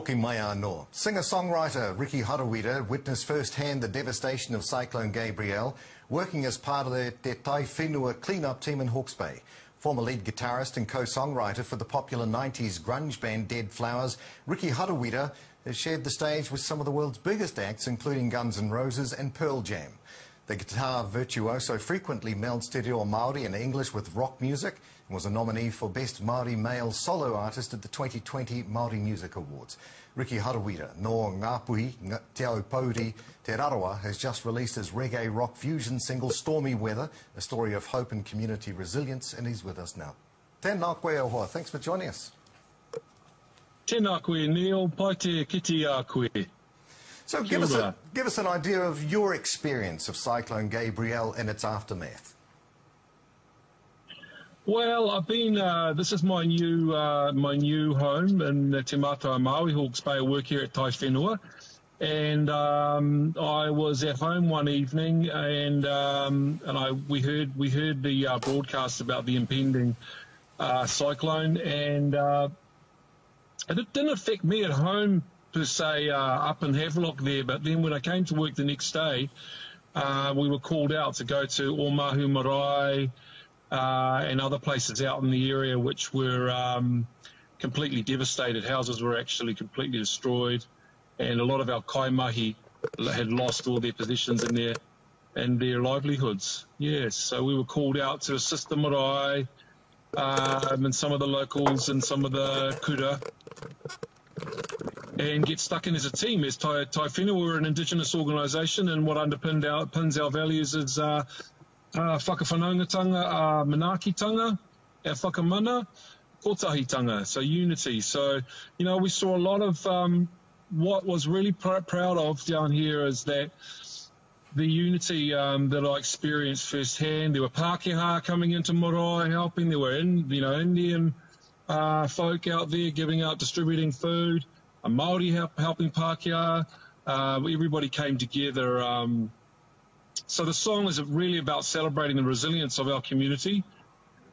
Hoki mai. Singer-songwriter Ricky Harawira witnessed firsthand the devastation of Cyclone Gabrielle, working as part of the Te Taiwhenua clean-up team in Hawke's Bay. Former lead guitarist and co-songwriter for the popular 90s grunge band Dead Flowers, Ricky Harawira has shared the stage with some of the world's biggest acts, including Guns N' Roses and Pearl Jam. The guitar virtuoso frequently melds te reo Māori and English with rock music and was a nominee for Best Māori Male Solo Artist at the 2020 Māori Music Awards. Riki Harawira, no Ngāpuhi, Te Aupōuri, Te Rarawa, has just released his reggae rock fusion single Stormy Weather, a story of hope and community resilience, and he's with us now. Tēnā koe ahoa. Thanks for joining us. Tēnā koe, Neil. Pai te kiti a koe. So give us, a, give us an idea of your experience of Cyclone Gabrielle and its aftermath. Well, I've been. Uh, this is my new uh, my new home in Te Matau-a-Māui, Hawke's Bay. I work here at Taiwhenua, and um, I was at home one evening, and um, and I we heard we heard the uh, broadcast about the impending uh, cyclone, and uh, it didn't affect me at home per se uh, up in Havelock there, but then when I came to work the next day, uh, we were called out to go to Omahu Marae uh, and other places out in the area which were um, completely devastated. Houses were actually completely destroyed, and a lot of our kaimahi had lost all their possessions and their and their livelihoods. Yes, so we were called out to assist the marae um, and some of the locals and some of the kura and get stuck in as a team. As Tai, taiwhenua, we're an Indigenous organisation, and what underpins our, our values is uh, uh, whakawhanaungatanga, uh, manaakitanga, our whakamana, kotahitanga, so unity. So, you know, we saw a lot of um, what was really pr- proud of down here is that the unity um, that I experienced firsthand. There were Pākehā coming into Marae helping. There were, in, you know, Indian uh, folk out there giving out, distributing food. A Maori help, helping Pākehā. Uh, everybody came together. Um, so the song is really about celebrating the resilience of our community,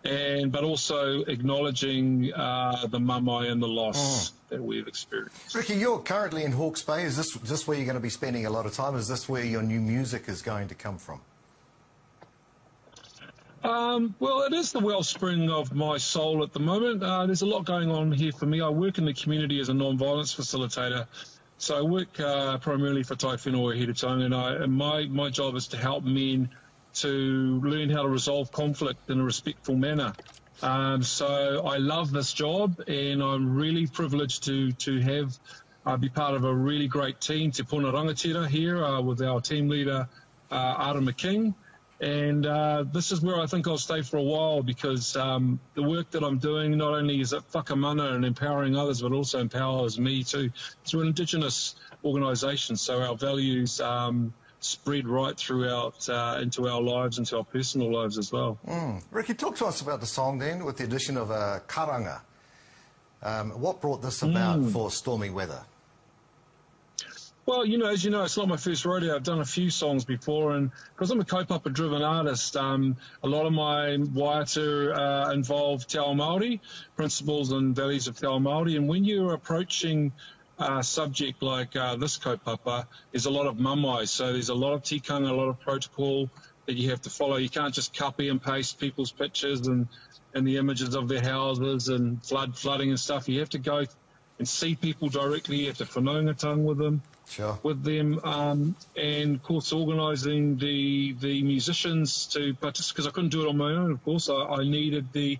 and but also acknowledging uh, the mamae and the loss oh. that we've experienced. Ricky, you're currently in Hawke's Bay. Is this this where you're going to be spending a lot of time? Is this where your new music is going to come from? Um, well, it is the wellspring of my soul at the moment. Uh, there's a lot going on here for me. I work in the community as a non-violence facilitator. So I work uh, primarily for Taiwhenua Heretaunga, and, I, and my, my job is to help men to learn how to resolve conflict in a respectful manner. Um, so I love this job, and I'm really privileged to to have uh, be part of a really great team, Te Puna Rangatira here uh, with our team leader, uh, Ara. And uh, this is where I think I'll stay for a while because um, the work that I'm doing not only is it whakamana and empowering others, but also empowers me too. Through an Indigenous organisation, so our values um, spread right throughout uh, into our lives, into our personal lives as well. Mm. Riki, talk to us about the song then, with the addition of a uh, karanga. Um, what brought this about mm. for stormy weather? Well, you know, as you know, it's not my first rodeo. I've done a few songs before, and because I'm a kaupapa driven artist, um, a lot of my waiata uh, involve Te Ao Māori, principles and values of Te Ao Māori. And when you're approaching a subject like uh, this kaupapa, there's a lot of mamae. So there's a lot of tikanga, a lot of protocol that you have to follow. You can't just copy and paste people's pictures and, and the images of their houses and flood flooding and stuff. You have to go and see people directly. at the to whanaungatanga with them sure. with them, um, and of course organising the the musicians to participate because I couldn't do it on my own. Of course, I, I needed the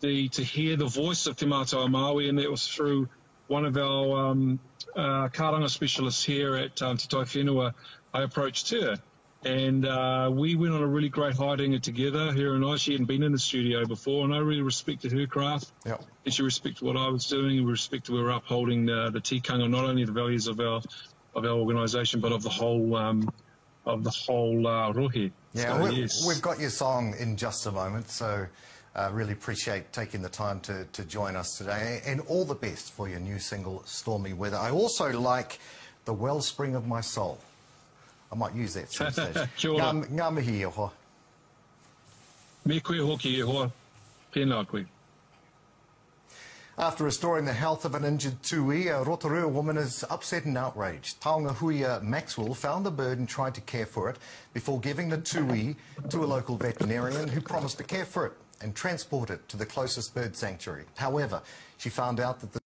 the to hear the voice of Te Matau-a-Māui, and that was through one of our um, uh, karanga specialists here at um, Te Taiwhenua. I approached her. And uh, we went on a really great hiding together, her and I. She hadn't been in the studio before, and I really respected her craft. Yep. And she respected what I was doing, and we respected we were upholding the, the tikanga, not only the values of our of our organisation, but of the whole um, of the whole uh, rohe. Yeah, so, we, yes. we've got your song in just a moment, so uh, really appreciate taking the time to, to join us today, and all the best for your new single, Stormy Weather. I also like the wellspring of my soul. I might use that stage. Ngā, ngā mihi e hoa. Me koe hoki e hoa. Koe. After restoring the health of an injured tui, a Rotorua woman is upset and outraged. Taonga Huia Maxwell found the bird and tried to care for it before giving the tui to a local veterinarian who promised to care for it and transport it to the closest bird sanctuary. However, she found out that the